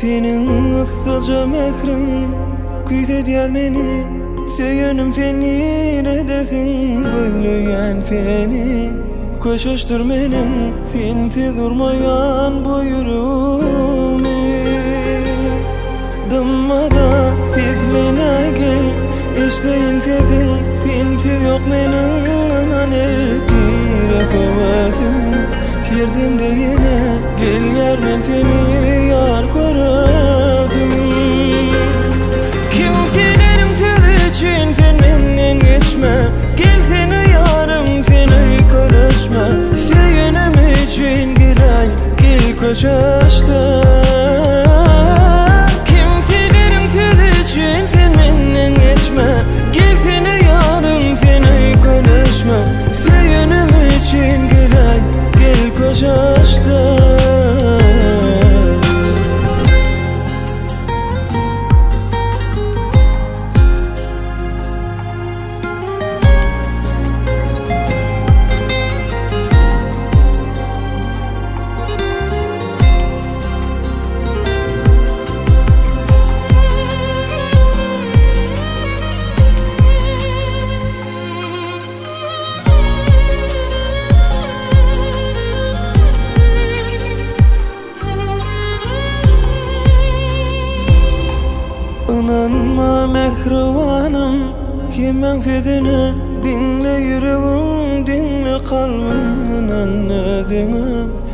Senin ıssızca mehrin Kuysa diyer beni. Söyünüm seni nedesin Gülüyen seni. Koşuştur benim Sensiz durmayan bu yürümü Dımmada sizline gel İşteyin sizin Sensiz yok benim Anan ertire kovasim Girdim de yine Gel yer ben seni Koşaşta Kimselerim söz için seninden geçme. Gel seni yarım seni konuşma. Söyünüm için gilay Gel koşaşta İnanma mehribanım Kimin sözüne Dinle yüreğim Dinle kalbim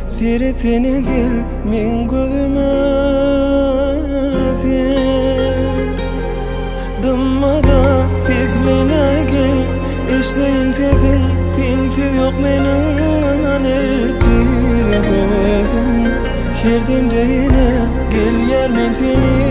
Seyret seni gel Min gözüme Dımmada Sizline gel İşteyin sizin Sensiz yok benim Anan ertire hevesim Girdim de yine Gel yer seni